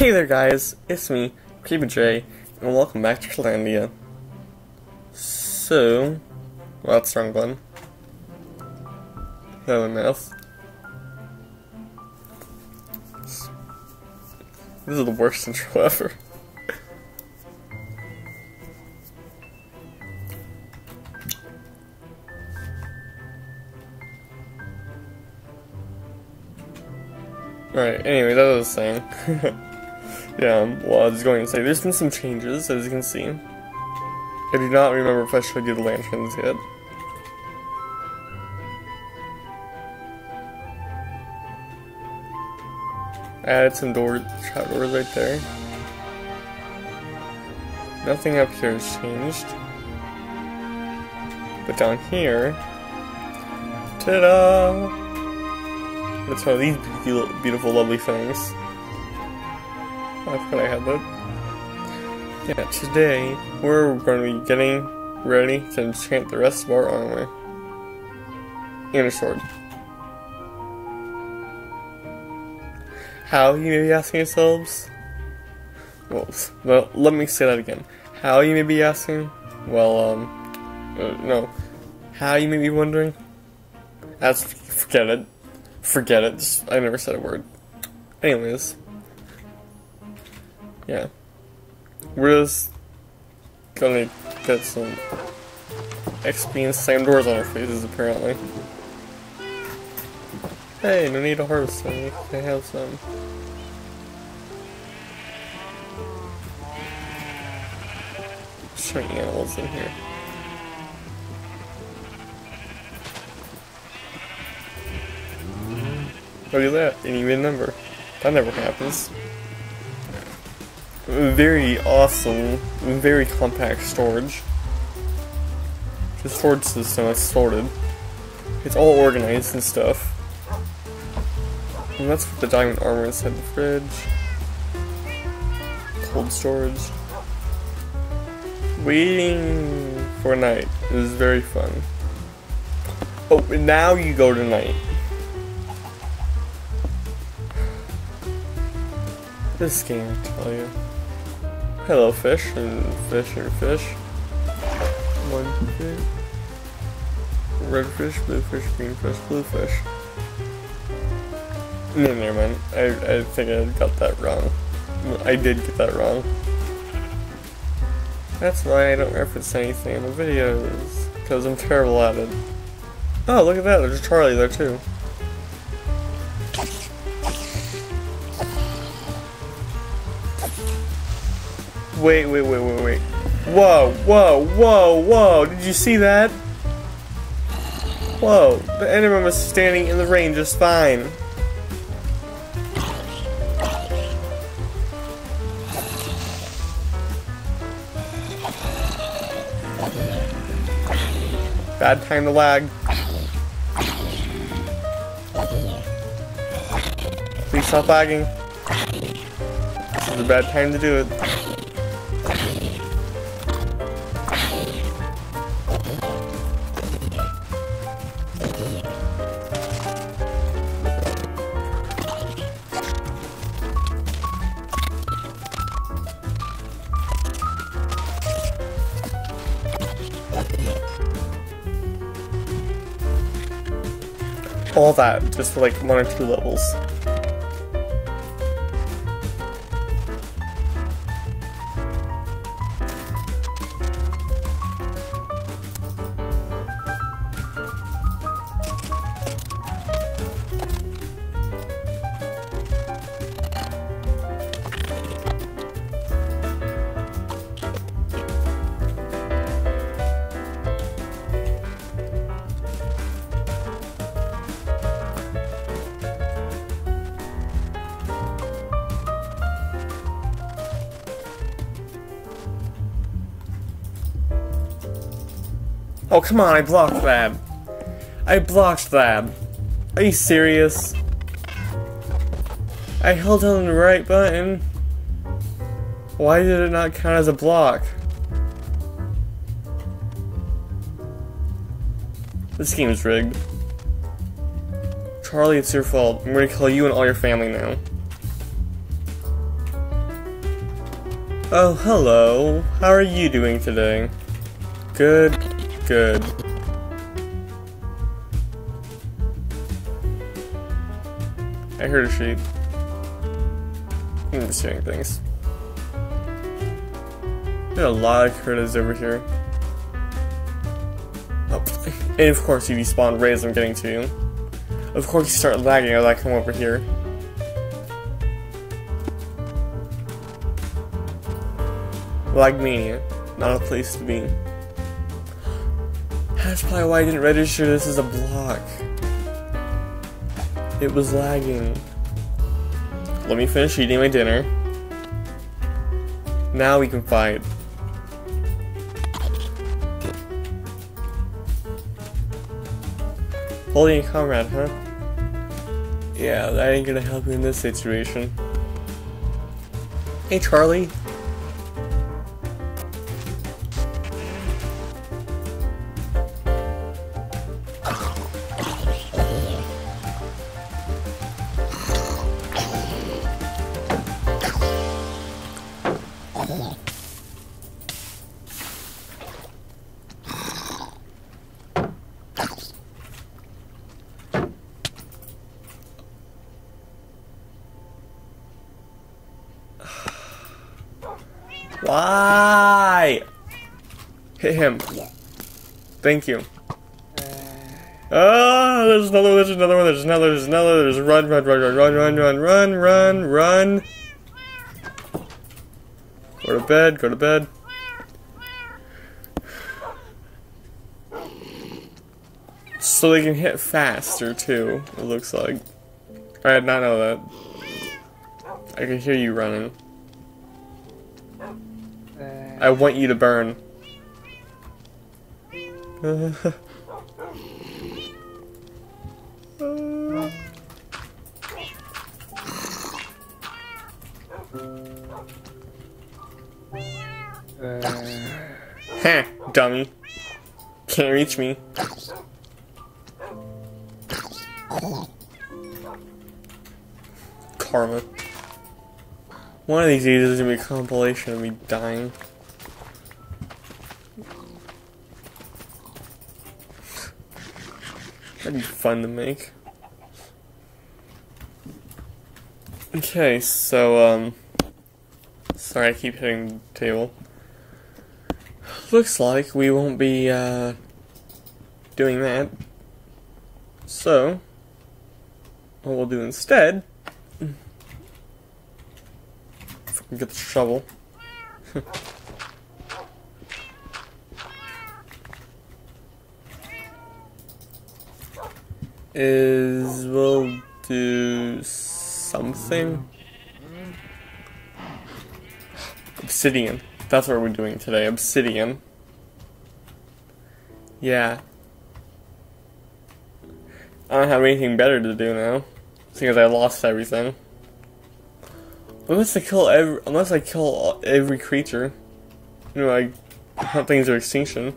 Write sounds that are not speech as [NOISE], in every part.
Hey there guys, it's me, Kreepn' Jay, and welcome back to Kreelandia. So, well that's wrong button. Hello mouse. This is the worst intro [LAUGHS] ever. Alright, anyway, that was saying. [LAUGHS] yeah, well, I was going to say, there's been some changes, as you can see. I do not remember if I showed you the lanterns yet. I added some door trap doors right there. Nothing up here has changed. But down here, ta-da! Let's have these beautiful, lovely things. I forgot I had that. Yeah, today we're going to be getting ready to enchant the rest of our armor. And a sword. How, you may be asking yourselves? Well, well, let me say that again. How, you may be asking? Well, um, uh, no. How, you may be wondering? That's, forget it. Forget it. Just, I never said a word. Anyways. Yeah. We're just gonna get some XP and slam doors on our faces, apparently. Hey, no need to harvest them. I have some. Showing animals in here. Look at that, didn't even number. That never happens. Very awesome, very compact storage. The storage system is sorted. It's all organized and stuff. And that's what the diamond armor inside the fridge. Cold storage. Waiting for night is very fun. Oh, now you go to night. This game, I tell you. Hello, fish, and fish, and fish. One fish. Red fish, blue fish, green fish, blue fish. No, never mind. I, I think I got that wrong. I did get that wrong. That's why I don't reference anything in the videos. Because I'm terrible at it. Oh, look at that. There's Charlie there, too. Wait, wait, wait, wait, wait. Whoa, whoa, whoa, whoa. Did you see that? Whoa, the Enderman was standing in the rain just fine. Bad time to lag. Please stop lagging. This is a bad time to do it. That just for like one or two levels. Oh, come on, I blocked that. I blocked that. Are you serious? I held down the right button. Why did it not count as a block? This game is rigged. Charlie, it's your fault. I'm gonna kill you and all your family now. Oh, hello. How are you doing today? Good, good. I heard a sheep. I'm just doing things. There's a lot of critters over here. Oh, [LAUGHS] and of course you despawn rays I'm getting to you. Of course you start lagging as I come over here. Lagmania, not a place to be. That's probably why I didn't register this as a block. It was lagging. Let me finish eating my dinner. Now we can fight. Holding a comrade, huh? Yeah, that ain't gonna help you in this situation. Hey, Charlie. Why? Hit him. Thank you. Oh, there's another, there's another one, there's another, there's another, there's run, run, run, run, run, run, run, run, run, run. Go to bed, go to bed. So they can hit faster too, it looks like. I did not know that. I can hear you running. I want you to burn. Uh. Heh, dummy. Can't reach me. Karma. One of these days is gonna be a compilation of me dying. That'd be fun to make. Okay, so, um... Sorry, I keep hitting the table. Looks like we won't be, uh... Doing that. So... What we'll do instead... If can get the shovel. [LAUGHS] is we'll do something. Obsidian. That's what we're doing today. Obsidian. Yeah. I don't have anything better to do now. As I lost everything. Unless I kill every, unless I kill every creature. You know, like, things to extinction.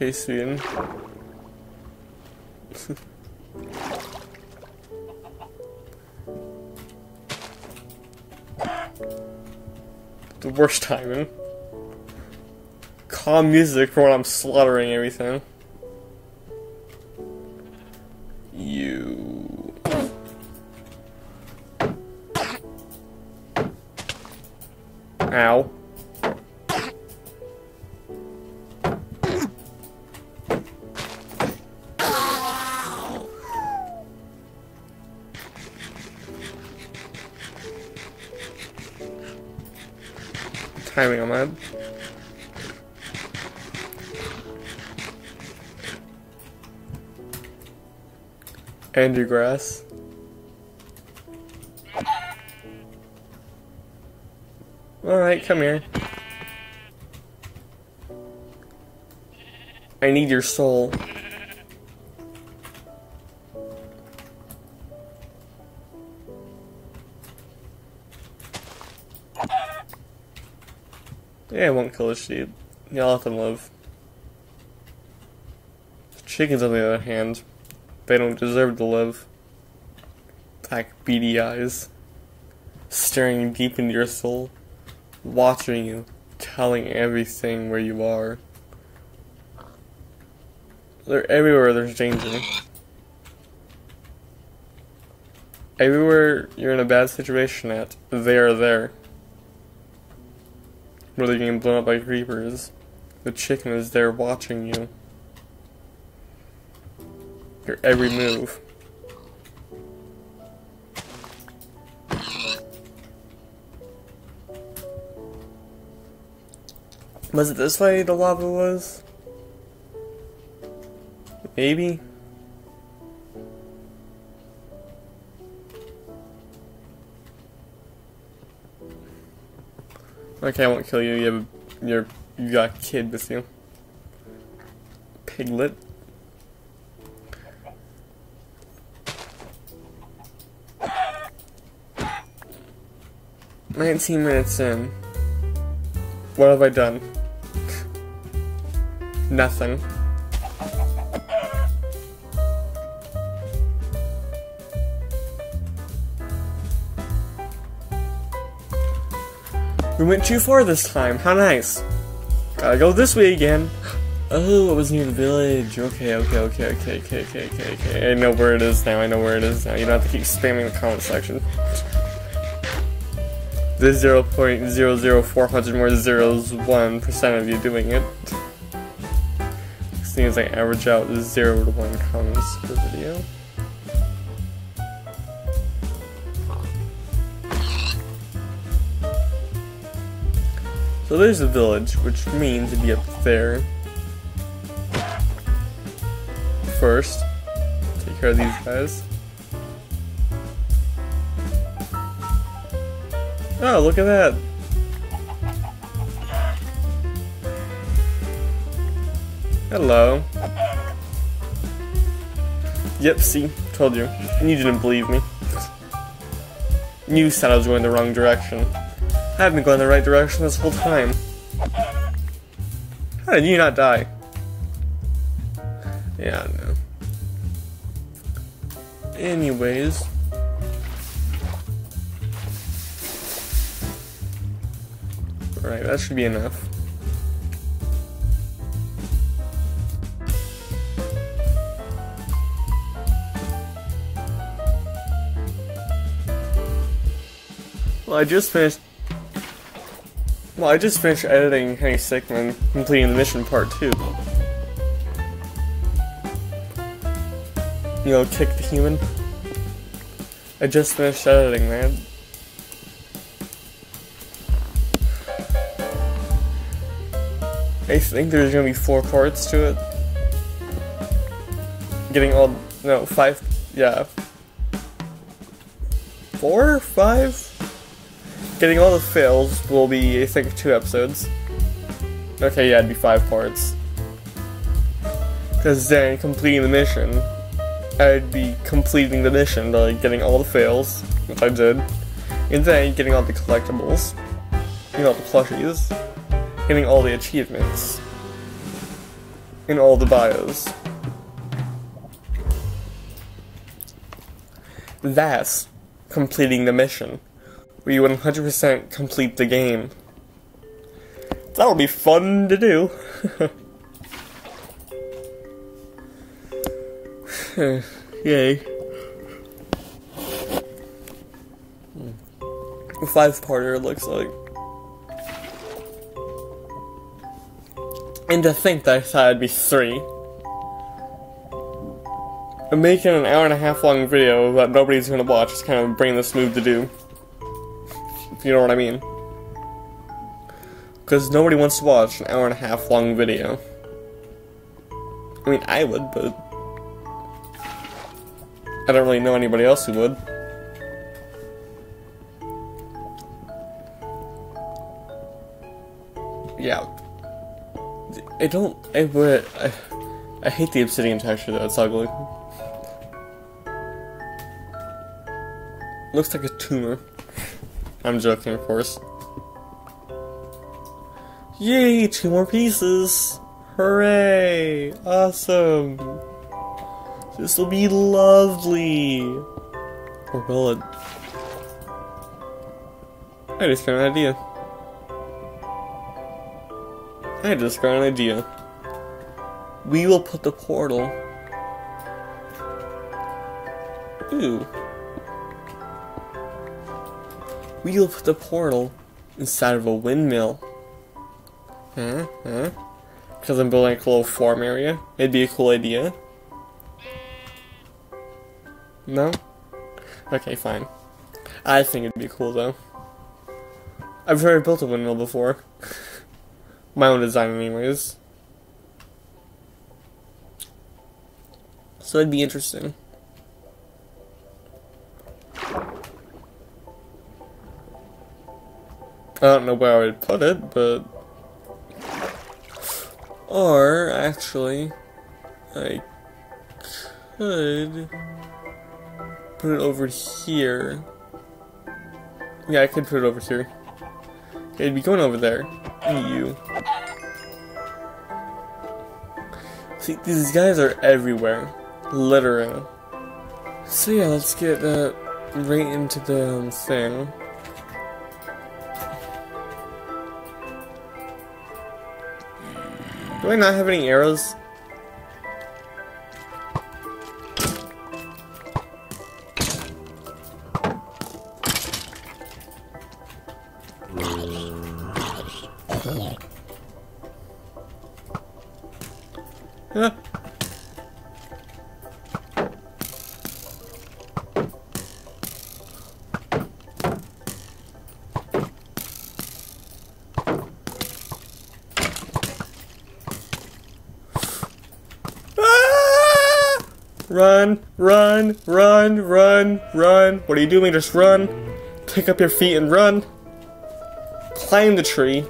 [LAUGHS] The worst timing. Calm music for when I'm slaughtering everything. You. Ow. Timing on that. Andrew Grass. Alright, come here. I need your soul. Yeah, I won't kill the sheep. Y'all let them live. Chickens, on the other hand, they don't deserve to live. black beady eyes, staring deep into your soul, watching you, telling everything where you are. They're everywhere there's danger. Everywhere you're in a bad situation at, they are there. Whether you're getting blown up by creepers, the chicken is there watching you. Your every move. Was it this way the lava was? Maybe? Okay, I won't kill you. You have a, you're, you got a kid with you. Piglet. Nineteen minutes in. What have I done? [LAUGHS] Nothing. We went too far this time. How nice. Gotta go this way again. [GASPS] Oh, it was near the village. Okay, okay, okay, okay, okay, okay, okay, okay. I know where it is now. I know where it is now. You don't have to keep spamming the comment section. There's 0.00400 more zeros, 1% of you doing it. Seems like average out 0 to 1 comments per video. So there's a village, which means to be up there. First, take care of these guys. Oh, look at that. Hello. Yep, see, told you. And you didn't believe me. You said I was going the wrong direction. I've been going the right direction this whole time. How did you not die? Yeah, no. Anyways. Right, that should be enough. Well, I just finished well, I just finished editing Henry Stickmin, completing the mission part 2. You know, kick the human. I just finished editing, man. I think there's gonna be four parts to it. Getting all, no, five, yeah. Four? Five? Getting all the fails will be, I think, two episodes. Okay, yeah, it'd be five parts. Because then, completing the mission, I'd be completing the mission by getting all the fails, which I did, and then getting all the collectibles, getting all the plushies, getting all the achievements, and all the bios. That's completing the mission you 100% complete the game. That'll be fun to do. [LAUGHS] Yay. Hmm. A Five parter looks like. And to think that I thought it'd be three. I'm making an hour and a half long video that nobody's gonna watch is kind of a brainless move to do if you know what I mean. Because nobody wants to watch an hour and a half long video. I mean, I would, but I don't really know anybody else who would. Yeah. I don't. I would. I, I hate the obsidian texture though, it's ugly. Looks like a tumor. I'm joking, of course. Yay, two more pieces! Hooray! Awesome! This will be lovely! Or will it? I just got an idea. I just got an idea. We will put the portal. Ooh. We will put the portal inside of a windmill. Huh? Huh? Because I'm building like a little farm area. It'd be a cool idea. No? Okay, fine. I think it'd be cool though. I've never built a windmill before. [LAUGHS] My own design, anyways. So it'd be interesting. I don't know where I would put it, but. Or, actually, I could put it over here. Yeah, I could put it over here. It'd be going over there. You. See, these guys are everywhere. Literally. So yeah, let's get that right into the um, thing. Do I not have any arrows? Run, run. What are you doing? Just run. Pick up your feet and run. Climb the tree.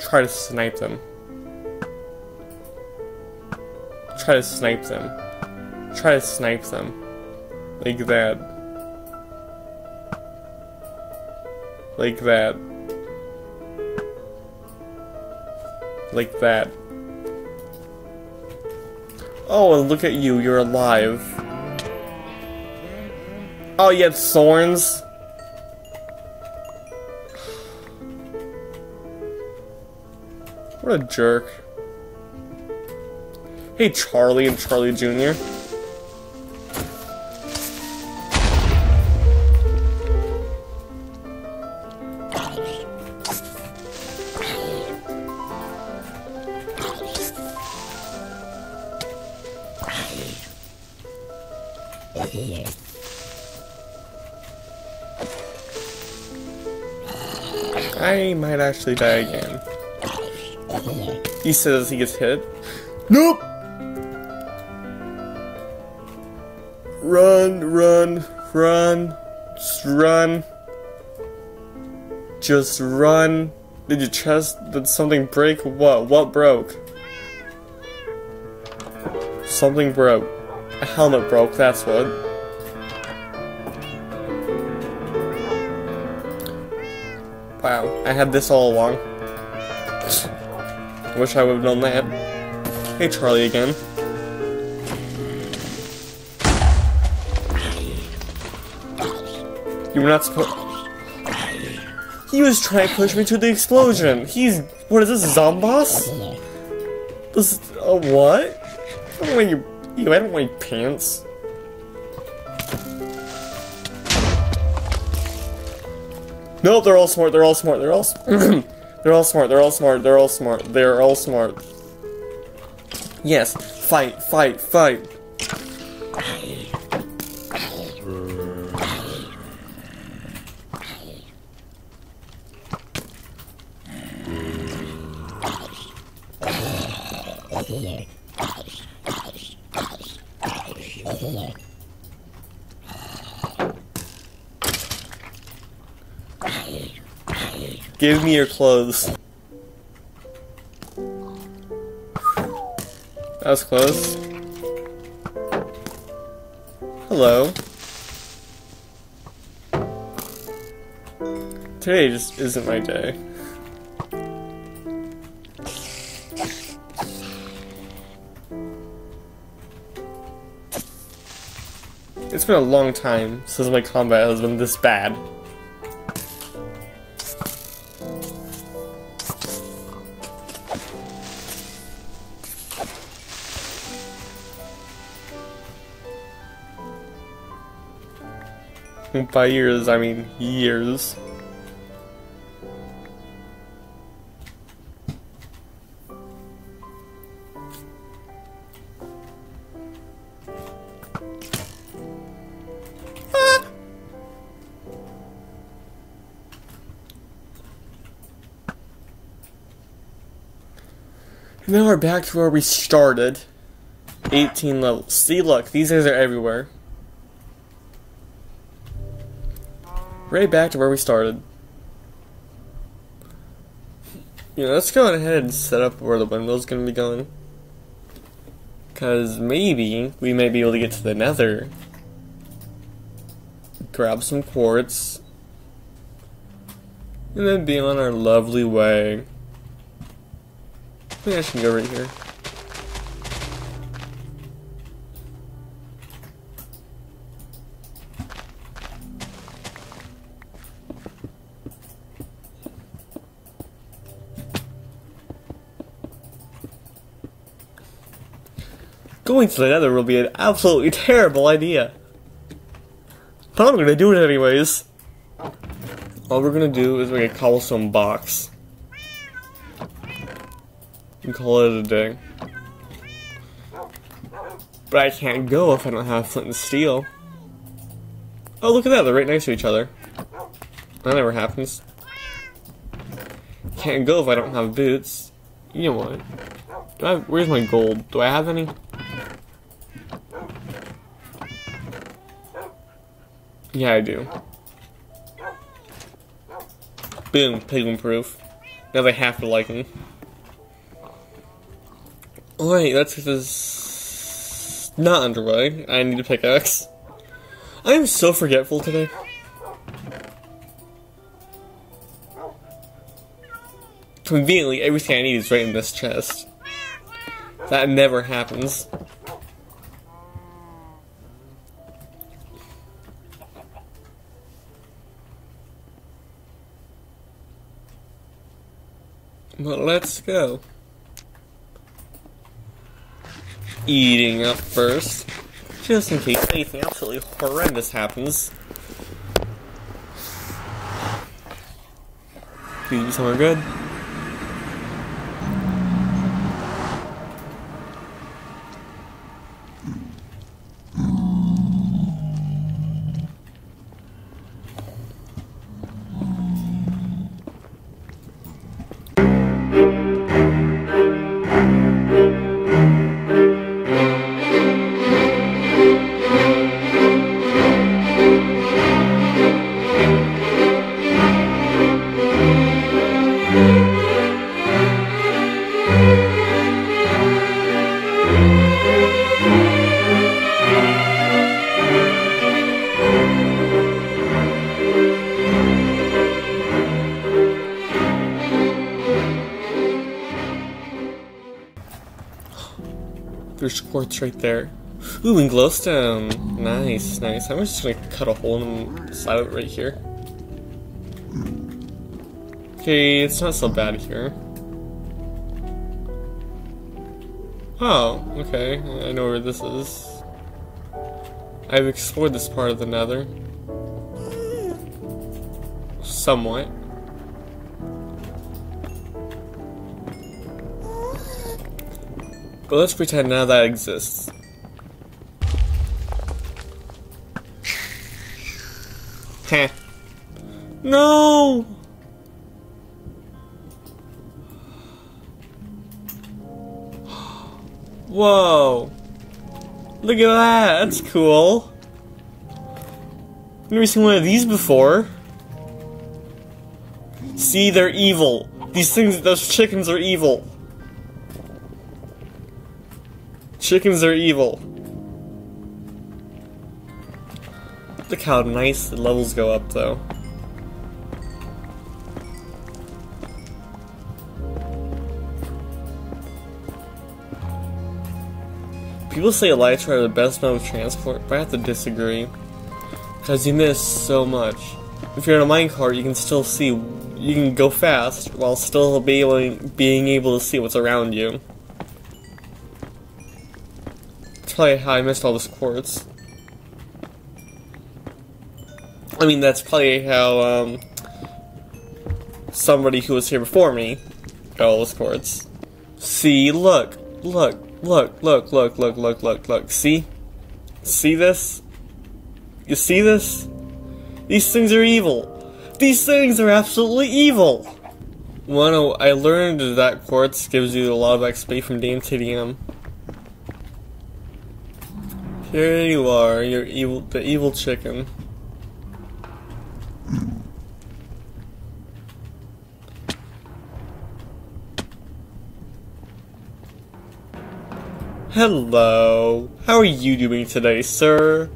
Try to snipe them. Try to snipe them. Try to snipe them. Like that. Like that. Like that. Oh, and look at you, you're alive. Oh, you had thorns? What a jerk. Hey, Charlie and Charlie Jr. I might actually die again. He says he gets hit. Nope! Run, run, run, just run. Just run. Did your chest, did something break? What? What broke? Something broke. A helmet broke, that's what. Wow, I had this all along. Wish I would have known that. Hey, Charlie again. You were not supposed. He was trying to push me to the explosion. He's what is this Zomboss? This uh, what? I don't you. I don't wear pants. Nope, they're all smart. They're all smart. They're all. [CLEARS THROAT] they're all smart. They're all smart. They're all smart. They're all smart. Yes, fight, fight, fight. Give me your clothes. That was close. Hello. Today just isn't my day. It's been a long time since my combat has been this bad. [LAUGHS] By years, I mean years. Now we're back to where we started. 18 levels. See, look, these guys are everywhere. Right back to where we started. Yeah, let's go ahead and set up where the windmill's gonna be going. Because maybe we may be able to get to the nether. Grab some quartz. And then be on our lovely way. Maybe I should go right here. Going to the nether will be an absolutely terrible idea. But I'm gonna do it anyways. All we're gonna do is make a cobblestone box and call it a day. But I can't go if I don't have flint and steel. Oh, look at that, they're right next to each other. That never happens. Can't go if I don't have boots. You know what? Have, where's my gold? Do I have any? Yeah, I do. Boom, piglin proof. Now they have to like me. Oh, wait, that's this not underway. I need a pickaxe. I am so forgetful today. Conveniently, everything I need is right in this chest. That never happens. But let's go. eating up first, just in case anything absolutely horrendous happens. Be somewhere good. Quartz right there. Ooh, and glowstone. Nice, nice. I'm just gonna cut a hole side of it right here. Okay, it's not so bad here. Oh, okay. I know where this is. I've explored this part of the nether. Somewhat. But let's pretend now that exists. Heh. No! Whoa. Look at that, that's cool. Never seen one of these before. See, they're evil. These things, those chickens are evil. Chickens are evil. Look how nice the levels go up, though. People say elytra are the best mode of transport, but I have to disagree. Because you miss so much. If you're in a minecart, you can still see, you can go fast while still be able, being able to see what's around you. Probably how I missed all this quartz. I mean, that's probably how um, somebody who was here before me got all those quartz. See, look, look, look, look, look, look, look, look, look. See? See this? You see this? These things are evil. These things are absolutely evil. Well, I learned that quartz gives you a lot of XP from DMTDM. Here you are, you're evil, the evil chicken. Hello. How are you doing today, sir?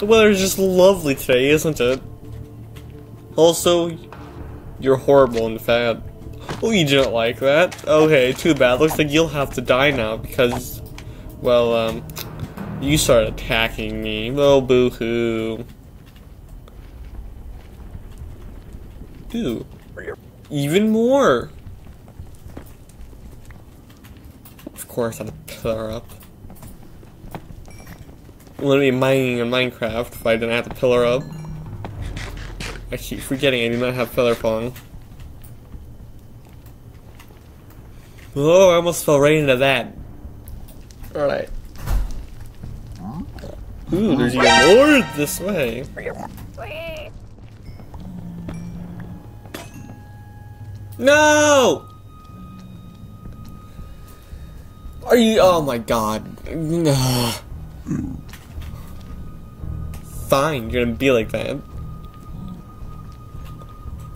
The weather is just lovely today, isn't it? Also, you're horrible and fat. Oh, you didn't like that? Okay, too bad. Looks like you'll have to die now because, well, um, you start attacking me. Oh, boo-hoo. Ooh. Even more! Of course, I have to pillar up. Wouldn't be mining in Minecraft if I didn't have to pillar up. I keep forgetting I do not have feather falling. Oh, I almost fell right into that. Alright. Ooh, there's even more this way. No! Are you? Oh my god. Fine, you're gonna be like that.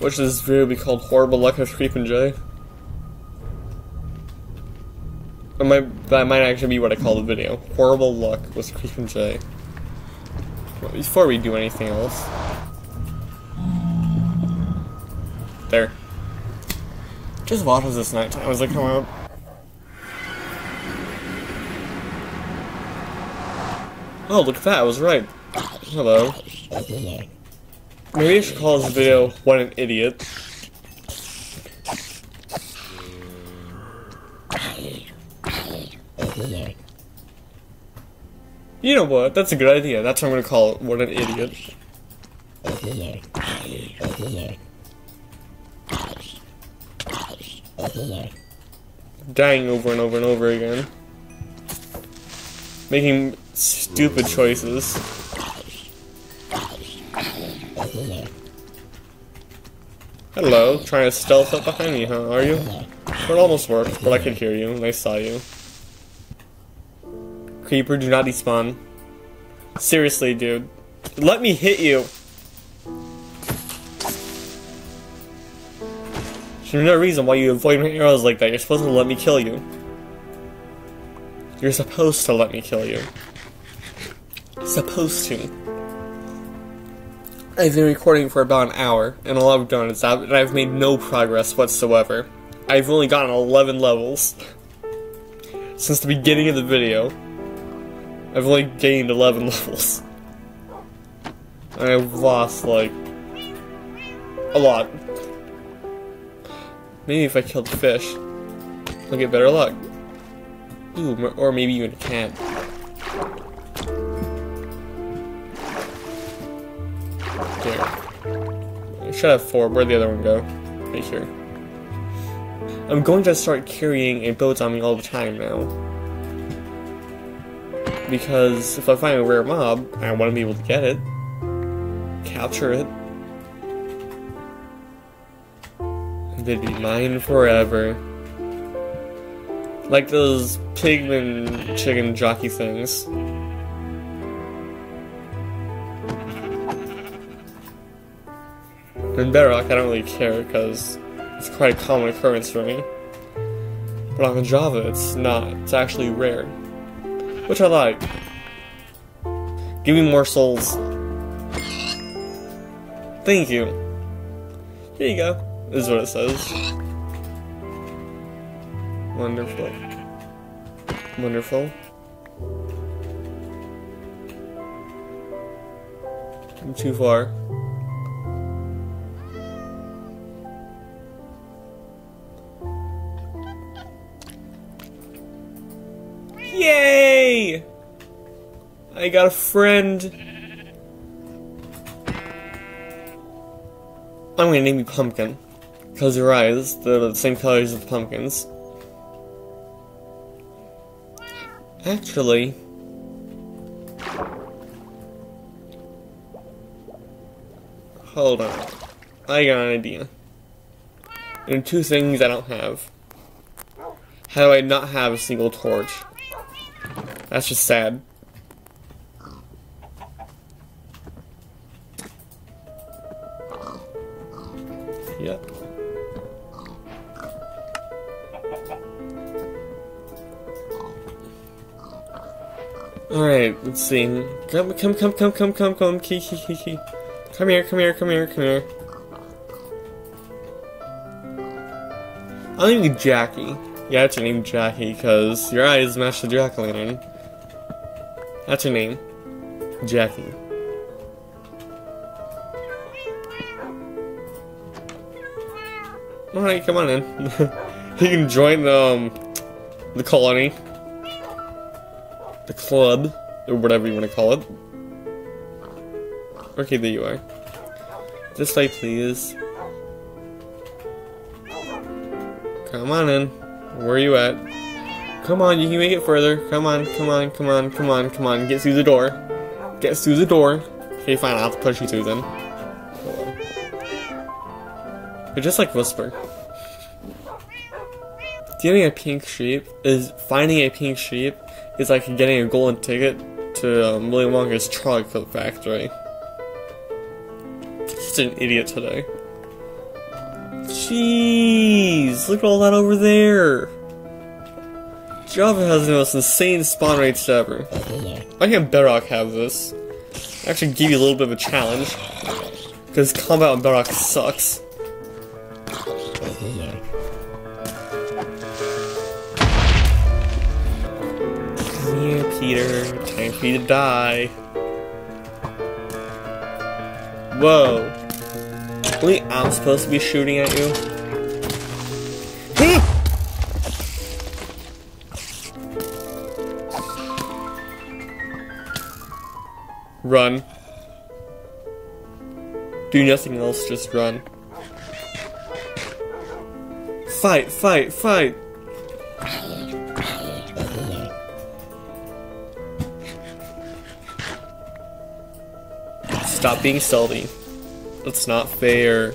Which is video be called Horrible Luck of Kreepn' Jay. That might, that might actually be what I call the video. Horrible Luck with Kreepn' Jay. Before we do anything else. There. Just watches this nighttime as I come out. Oh, look at that, I was right. Hello. Maybe I should call this video, What an Idiot. You know what, that's a good idea. That's what I'm gonna call it, What an Idiot. Dying over and over and over again. Making stupid choices. Hello, trying to stealth up behind me, huh, are you? It almost worked, but I could hear you, and I saw you. Creeper, do not despawn. Seriously, dude. Let me hit you! There's no reason why you avoid my arrows like that. You're supposed to let me kill you. You're supposed to let me kill you. Supposed to. I've been recording for about an hour, and all I've done is that and I've made no progress whatsoever. I've only gotten 11 levels. Since the beginning of the video, I've only gained 11 [LAUGHS] levels. I've lost, like, a lot. Maybe if I killed the fish, I'll get better luck. Ooh, or maybe even a cat. should have four. Where'd the other one go? Right here. I'm going to start carrying a boat on me all the time now. Because if I find a rare mob, I want to be able to get it. Capture it. And they'd be mine forever. Like those pigman chicken jockey things. In Bedrock, I don't really care because it's quite a common occurrence for me. But on Java, it's not. It's actually rare. Which I like. Give me more souls. Thank you. Here you go, is what it says. Wonderful. Wonderful. I'm too far. Yay! I got a friend. I'm gonna name you Pumpkin. Cause your eyes, they're the same colors as the pumpkins. Actually, hold on. I got an idea. Are two things I don't have. How do I not have a single torch? That's just sad. Yep. Alright, let's see. Come, come, come, come, come, come, come, key, key, key, key. Come here, come here, come here, come here. I'll name you Jackie. Yeah, that's your name, Jackie, because your eyes match the jack-o'-lantern. That's your name. Jackie. Alright, come on in. [LAUGHS] you can join the, um, the colony. The club, or whatever you want to call it. Okay, there you are. This way, please. Come on in. Where are you at? Come on, you can make it further. Come on, come on, come on, come on, come on. Get through the door. Get through the door. Okay, fine, I'll have to push you through then. You're just like Whisper. Getting a pink sheep is finding a pink sheep is like getting a golden ticket to um, Willy Wonka's chocolate factory. Just an idiot today. Jeez, look at all that over there. Java has the most insane spawn rates ever. Why can't Bedrock have this? Actually, give you a little bit of a challenge. Because combat on Bedrock sucks. Come here, Peter. Time for you to die. Whoa. Only I'm supposed to be shooting at you? Run. Do nothing else, just run. Fight, fight, fight! Stop being stealthy. That's not fair.